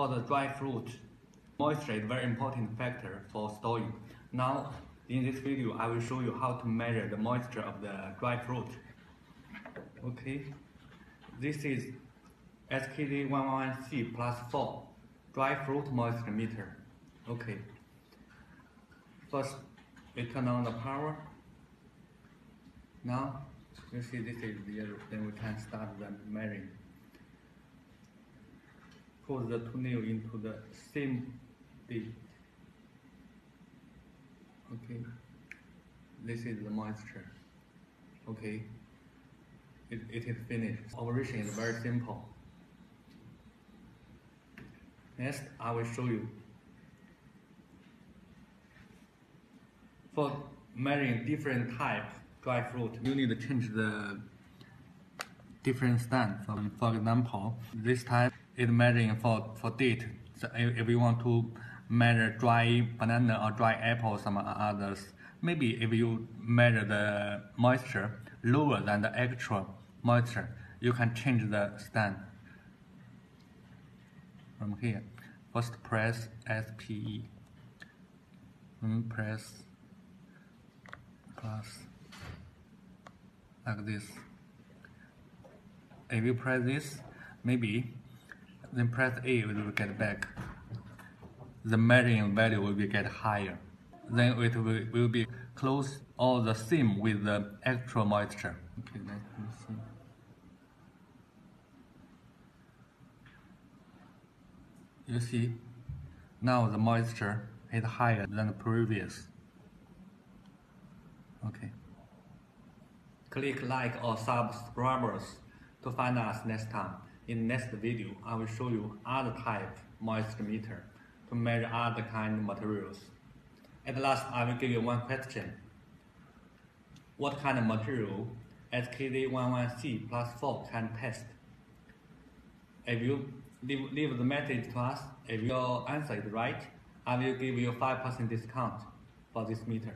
For the dry fruit, moisture is a very important factor for storing. Now, in this video, I will show you how to measure the moisture of the dry fruit. Okay, this is SKZ111C plus 4 dry fruit moisture meter. Okay, first we turn on the power. Now, you see this is zero, then we can start the measuring put the two nail into the same bit. Okay, this is the moisture. Okay, it, it is finished. Operation is very simple. Next, I will show you. For measuring different type dry fruit, you need to change the different stand. For, for example, this time is measuring for, for date. So if, if you want to measure dry banana or dry apple, some others, maybe if you measure the moisture lower than the actual moisture, you can change the stand from here. First press SPE, then press plus like this. If you press this, maybe, then press A, it will get back. The measuring value will be get higher. Then it will, will be close or the same with the actual moisture. Okay, let me see. You see, now the moisture is higher than the previous. Okay. Click like or subscribers to find us next time. In next video, I will show you other type moisture meter to measure other kind of materials. At last, I will give you one question. What kind of material SKZ11C plus 4 can test? If you leave, leave the message to us, if your answer is right, I will give you 5% discount for this meter.